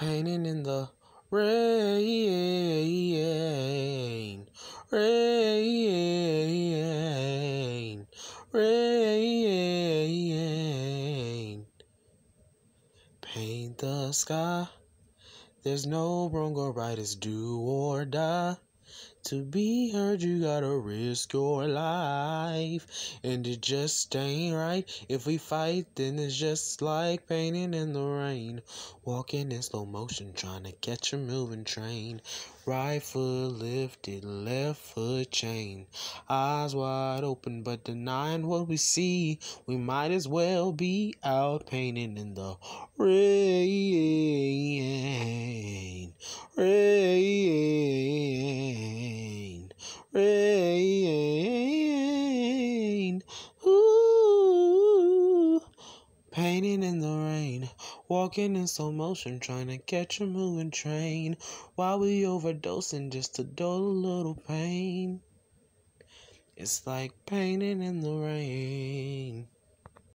painting in the rain, rain, rain. Paint the sky. There's no wrong or right, it's do or die. To be heard, you gotta risk your life. And it just ain't right. If we fight, then it's just like painting in the rain. Walking in slow motion, trying to catch a moving train. Right foot lifted, left foot chain. Eyes wide open, but denying what we see. We might as well be out painting in the rain. Painting in the rain, walking in slow motion, trying to catch a moving train while we overdosing just to dull a little pain. It's like painting in the rain.